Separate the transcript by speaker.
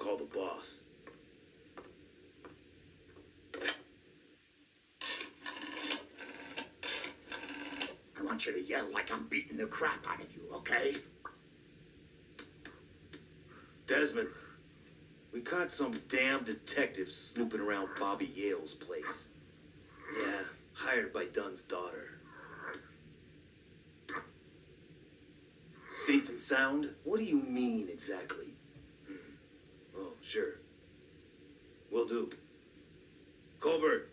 Speaker 1: call the boss.
Speaker 2: I want you to yell like I'm beating the crap out of you, okay?
Speaker 1: Desmond, we caught some damn detective snooping around Bobby Yale's place. Yeah, hired by Dunn's daughter. Safe and sound? What do you mean exactly? Sure. Will do. Colbert,